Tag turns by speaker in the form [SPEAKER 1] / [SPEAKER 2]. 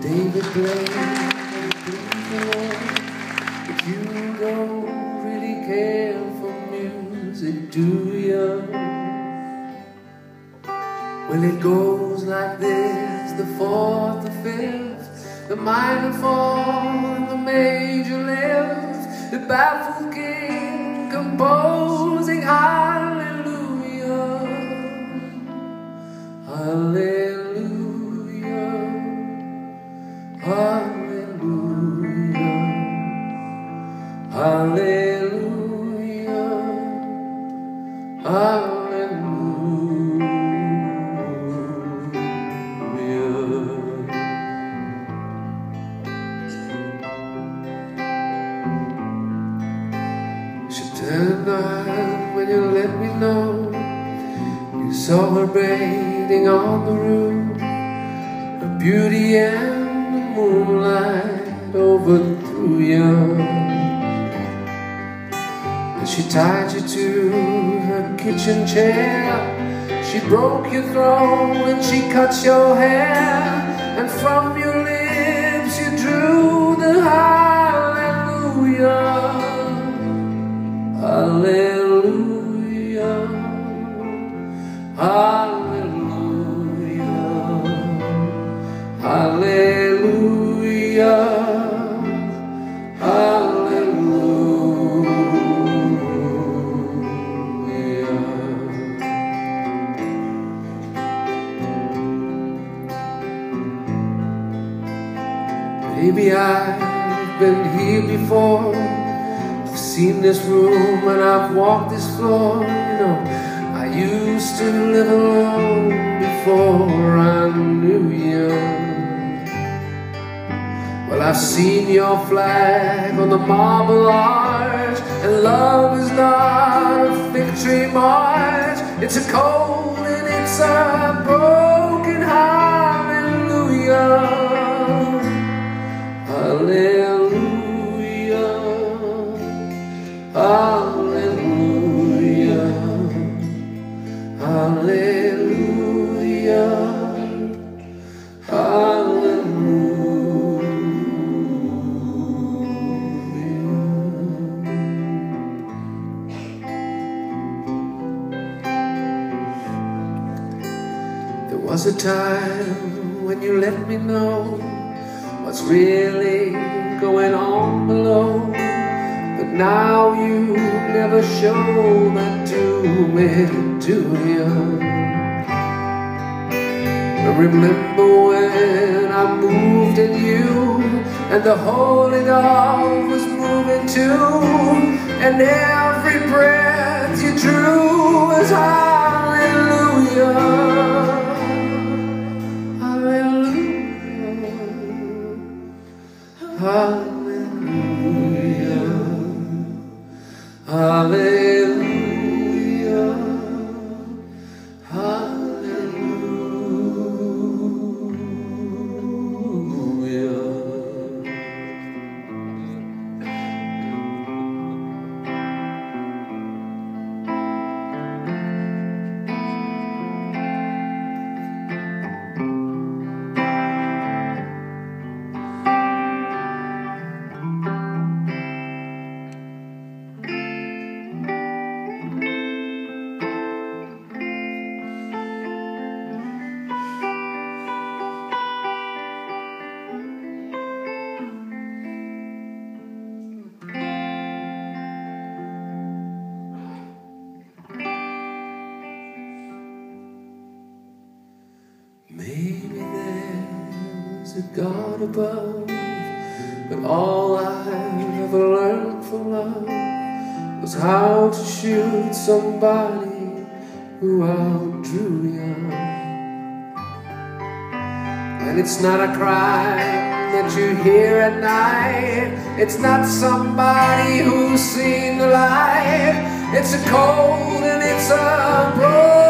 [SPEAKER 1] blame But you don't really care for music, do you? Well, it goes like this the fourth, the fifth, the minor fall, the major lift, the baffled hallelujah, hallelujah. She turned on when you let me know You saw her bathing on the roof. Her beauty and the moonlight overthrew you she tied you to her kitchen chair. She broke your throat and she cut your hair. And from your lips you drew the Hallelujah, Maybe I've been here before. I've seen this room and I've walked this floor. You know, I used to live alone before I knew you. Well, I've seen your flag on the marble arch, and love is not a victory march. It's a cold was a time when you let me know what's really going on below. But now you never show that to me, do you? I remember when I moved in you, and the holy dove was moving too, and every breath you drew was hallelujah. Hallelujah. Hallelujah. God above, but all I've ever learned from love was how to shoot somebody who outdrew you. And it's not a crime that you hear at night. It's not somebody who's seen the light. It's a cold and it's a broken